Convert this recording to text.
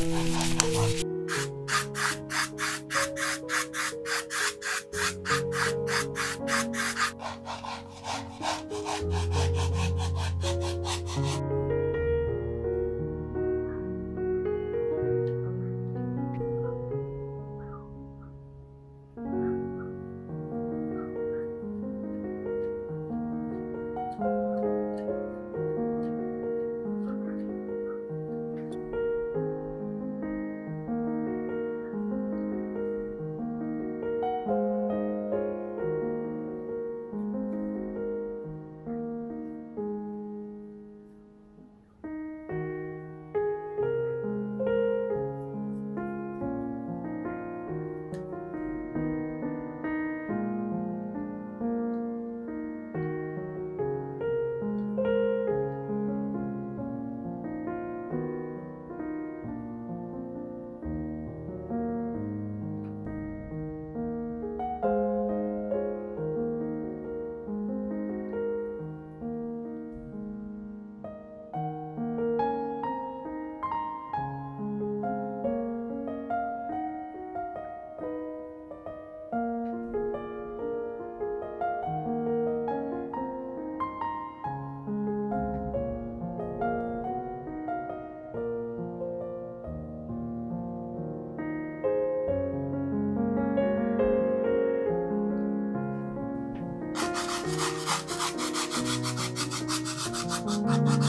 Mm-hmm. Ha ha ha!